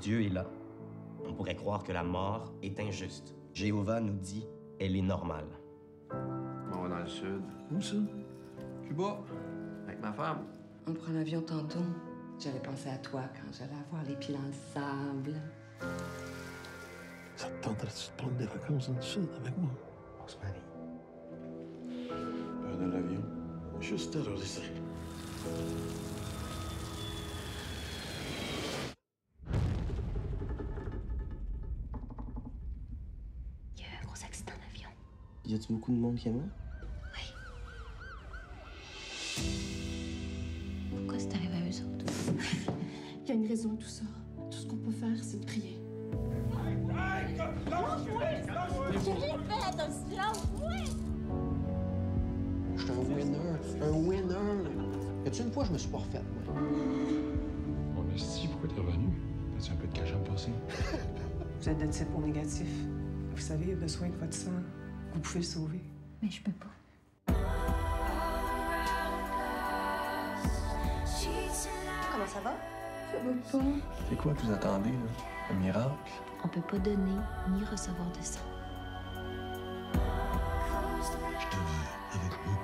Dieu est là. On pourrait croire que la mort est injuste. Jéhovah nous dit, elle est normale. On va dans le sud. Où ça? Cuba. Avec ma femme. On prend l'avion tantôt. J'avais pensé à toi quand j'allais avoir les pieds dans le sable. Ça te tenterait-tu de prendre des vacances dans le sud avec moi? On se marie. Peur de l'avion? Juste terrorisé. Il y a eu un d'avion. Y a-tu beaucoup de monde qui est mort? Pourquoi c'est arrivé à eux autres? Il y a une raison à tout ça. Tout ce qu'on peut faire, c'est de prier. Je suis un winner. Un winner. Y a-tu une fois, je me suis pas refaite, moi? On est si, pourquoi t'es revenu? T'as-tu un peu de cash à me passer? Vous êtes de type O négatif. Vous savez, il a besoin de votre sang. Vous pouvez le sauver. Mais je peux pas. Comment ça va? Ça va pas. C'est quoi que vous attendez, là? Un miracle? On peut pas donner ni recevoir de sang. Je te veux avec nous.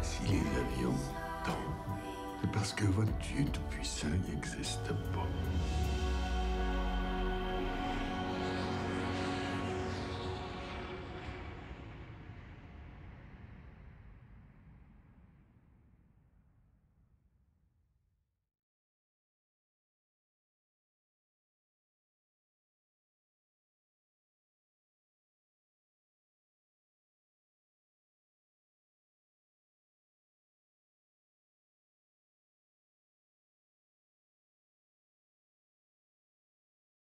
Si les avions tombent, c'est parce que votre Dieu Tout-Puissant n'existe pas.